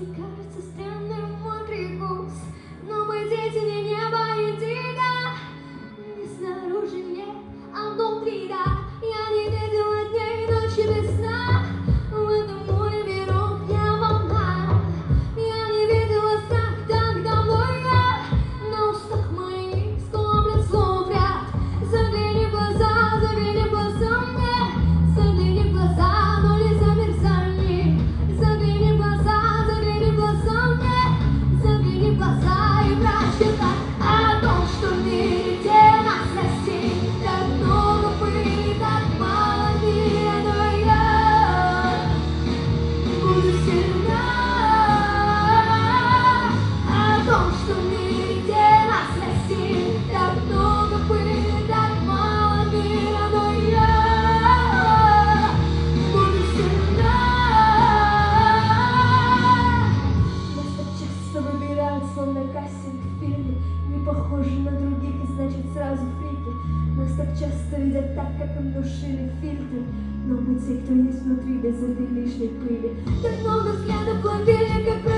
Jessica. словно кастинг в фильме, не похожи на других и значит сразу фрики. Нас так часто видят так, как им душили фильтры, но мы те, кто есть внутри, без этой лишней пыли. Так много взглядов плавили, как